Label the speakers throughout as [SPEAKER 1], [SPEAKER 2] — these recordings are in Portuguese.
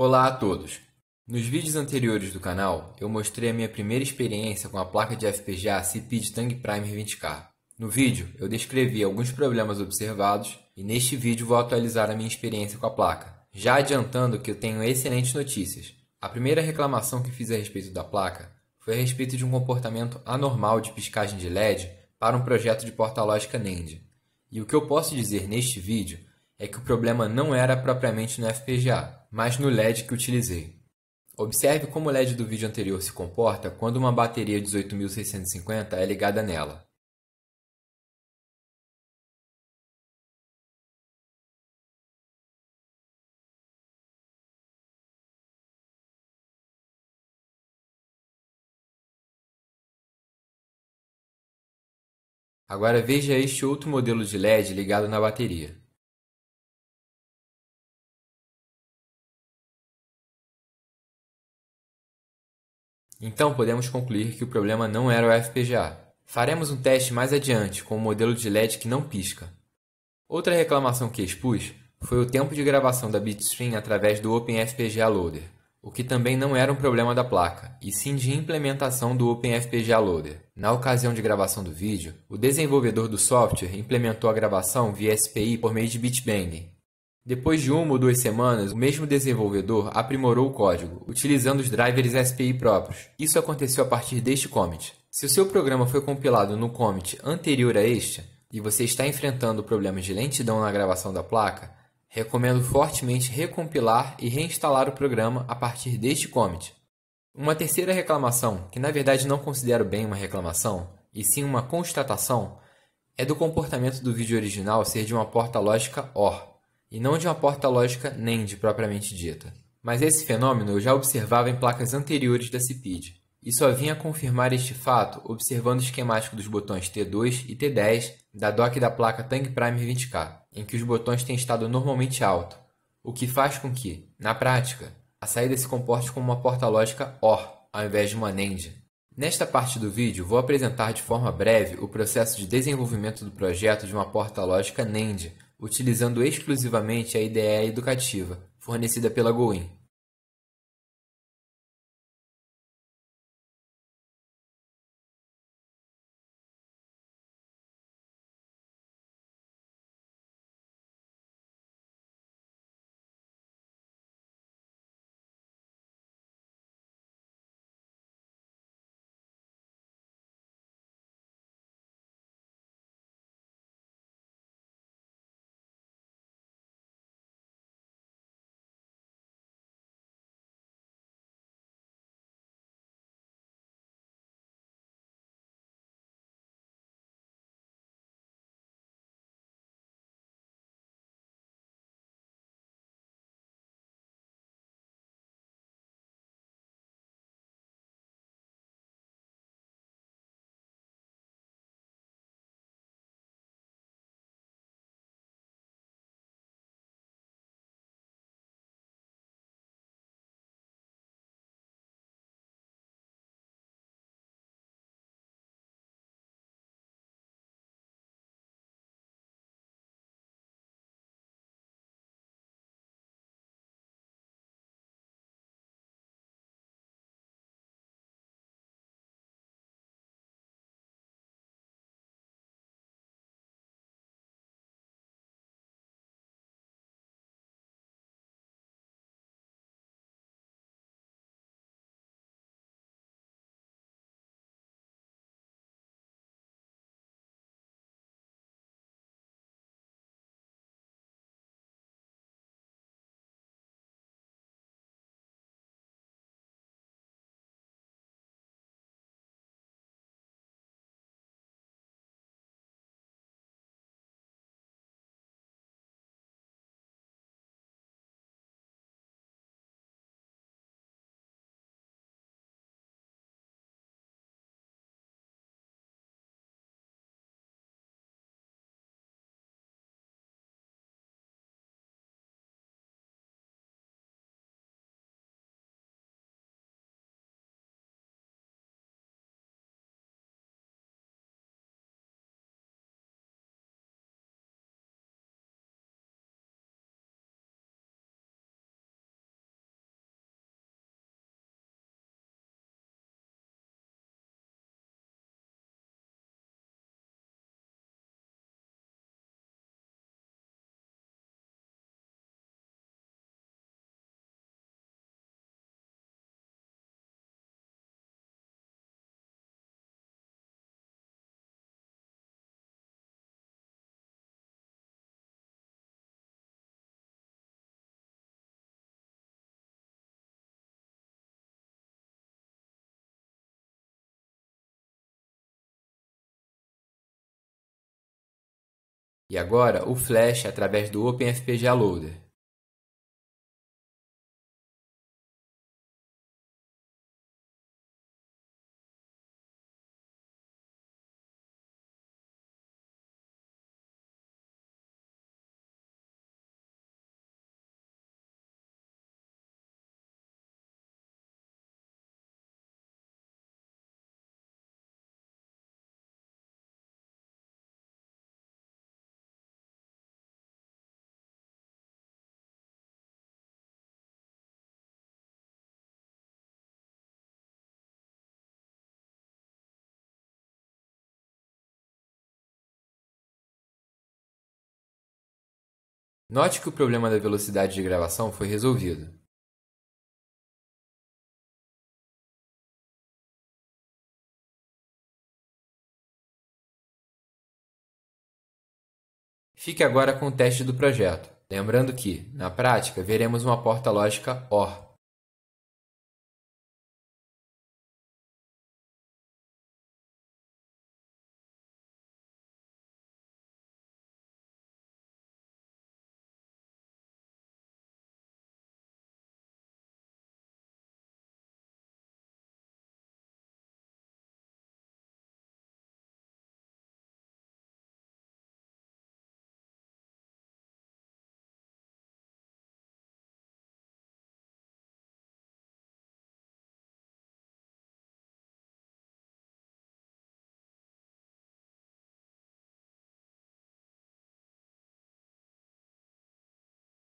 [SPEAKER 1] Olá a todos! Nos vídeos anteriores do canal, eu mostrei a minha primeira experiência com a placa de FPGA CPID Tang Primer 20K. No vídeo, eu descrevi alguns problemas observados e neste vídeo vou atualizar a minha experiência com a placa, já adiantando que eu tenho excelentes notícias. A primeira reclamação que fiz a respeito da placa foi a respeito de um comportamento anormal de piscagem de LED para um projeto de porta-lógica NAND. E o que eu posso dizer neste vídeo é que o problema não era propriamente no FPGA, mas no LED que utilizei. Observe como o LED do vídeo anterior se comporta quando uma bateria 18650 é ligada nela. Agora veja este outro modelo de LED ligado na bateria. Então podemos concluir que o problema não era o FPGA. Faremos um teste mais adiante com o um modelo de LED que não pisca. Outra reclamação que expus foi o tempo de gravação da bitstream através do OpenFPGA Loader, o que também não era um problema da placa, e sim de implementação do OpenFPGA Loader. Na ocasião de gravação do vídeo, o desenvolvedor do software implementou a gravação via SPI por meio de bitbending, depois de uma ou duas semanas, o mesmo desenvolvedor aprimorou o código, utilizando os drivers SPI próprios. Isso aconteceu a partir deste commit. Se o seu programa foi compilado no commit anterior a este, e você está enfrentando problemas de lentidão na gravação da placa, recomendo fortemente recompilar e reinstalar o programa a partir deste commit. Uma terceira reclamação, que na verdade não considero bem uma reclamação, e sim uma constatação, é do comportamento do vídeo original ser de uma porta lógica OR, e não de uma porta lógica NAND propriamente dita. Mas esse fenômeno eu já observava em placas anteriores da CPID, e só vim a confirmar este fato observando o esquemático dos botões T2 e T10 da dock da placa Tang Prime 20K, em que os botões têm estado normalmente alto, o que faz com que, na prática, a saída se comporte como uma porta lógica OR, ao invés de uma NAND. Nesta parte do vídeo, vou apresentar de forma breve o processo de desenvolvimento do projeto de uma porta lógica NAND, utilizando exclusivamente a IDE educativa, fornecida pela Goin. E agora o Flash através do OpenFPGA Loader. Note que o problema da velocidade de gravação foi resolvido. Fique agora com o teste do projeto, lembrando que, na prática, veremos uma porta lógica OR,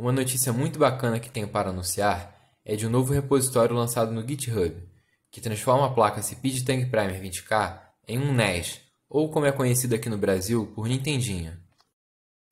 [SPEAKER 1] Uma notícia muito bacana que tenho para anunciar é de um novo repositório lançado no GitHub, que transforma a placa Speed Tank Primer 20K em um NES, ou como é conhecido aqui no Brasil por Nintendinho.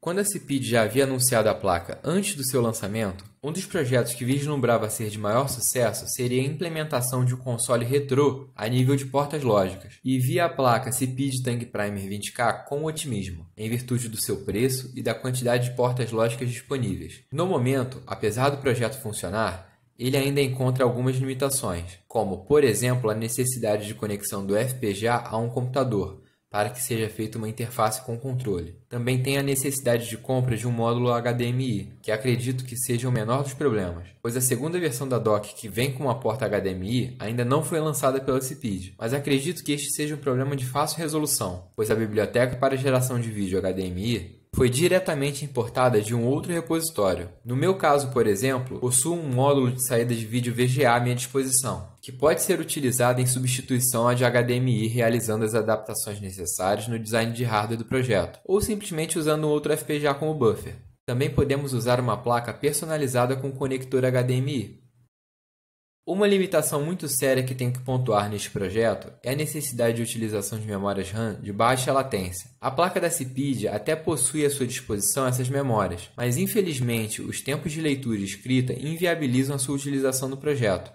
[SPEAKER 1] Quando a Cipid já havia anunciado a placa antes do seu lançamento, um dos projetos que vislumbrava ser de maior sucesso seria a implementação de um console retrô a nível de portas lógicas, e via a placa Cipid Tank Primer 20K com otimismo, em virtude do seu preço e da quantidade de portas lógicas disponíveis. No momento, apesar do projeto funcionar, ele ainda encontra algumas limitações, como, por exemplo, a necessidade de conexão do FPGA a um computador, para que seja feita uma interface com controle. Também tem a necessidade de compra de um módulo HDMI, que acredito que seja o menor dos problemas, pois a segunda versão da dock que vem com uma porta HDMI ainda não foi lançada pela CPID, mas acredito que este seja um problema de fácil resolução, pois a biblioteca para geração de vídeo HDMI foi diretamente importada de um outro repositório. No meu caso, por exemplo, possuo um módulo de saída de vídeo VGA à minha disposição, que pode ser utilizado em substituição à de HDMI realizando as adaptações necessárias no design de hardware do projeto, ou simplesmente usando outro FPGA como buffer. Também podemos usar uma placa personalizada com conector HDMI, uma limitação muito séria que tenho que pontuar neste projeto é a necessidade de utilização de memórias RAM de baixa latência. A placa da CIPID até possui à sua disposição essas memórias, mas infelizmente os tempos de leitura e escrita inviabilizam a sua utilização no projeto.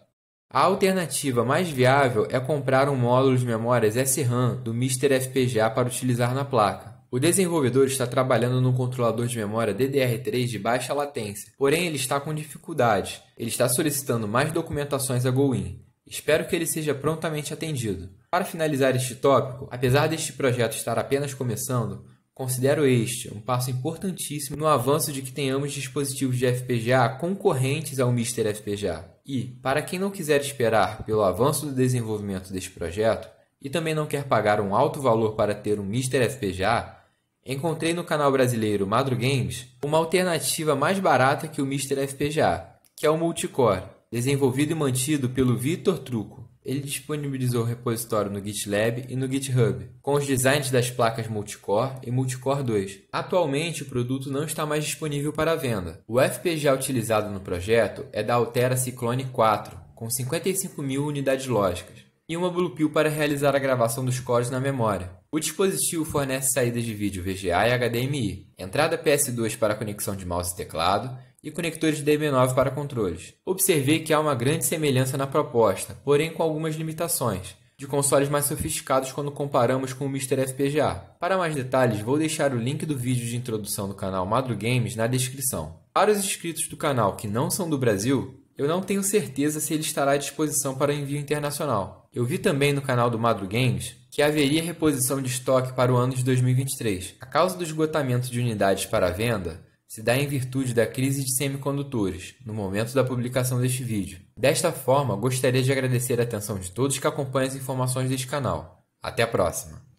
[SPEAKER 1] A alternativa mais viável é comprar um módulo de memórias SRAM do Mr. FPGA para utilizar na placa. O desenvolvedor está trabalhando no controlador de memória DDR3 de baixa latência, porém ele está com dificuldades. Ele está solicitando mais documentações a GoIn. Espero que ele seja prontamente atendido. Para finalizar este tópico, apesar deste projeto estar apenas começando, considero este um passo importantíssimo no avanço de que tenhamos dispositivos de FPGA concorrentes ao Mr. FPGA. E, para quem não quiser esperar pelo avanço do desenvolvimento deste projeto, e também não quer pagar um alto valor para ter um Mr. FPGA, Encontrei no canal brasileiro Madro Games uma alternativa mais barata que o Mr. FPGA, que é o Multicore, desenvolvido e mantido pelo Vitor Truco. Ele disponibilizou o repositório no GitLab e no GitHub, com os designs das placas Multicore e Multicore 2. Atualmente, o produto não está mais disponível para venda. O FPGA utilizado no projeto é da Altera Cyclone 4, com 55 mil unidades lógicas e uma Bluepill para realizar a gravação dos códigos na memória. O dispositivo fornece saídas de vídeo VGA e HDMI, entrada PS2 para conexão de mouse e teclado e conectores DB9 para controles. Observei que há uma grande semelhança na proposta, porém com algumas limitações, de consoles mais sofisticados quando comparamos com o Mr. FPGA. Para mais detalhes, vou deixar o link do vídeo de introdução do canal Madro Games na descrição. Para os inscritos do canal que não são do Brasil, eu não tenho certeza se ele estará à disposição para envio internacional. Eu vi também no canal do Madro Games que haveria reposição de estoque para o ano de 2023. A causa do esgotamento de unidades para venda se dá em virtude da crise de semicondutores, no momento da publicação deste vídeo. Desta forma, gostaria de agradecer a atenção de todos que acompanham as informações deste canal. Até a próxima!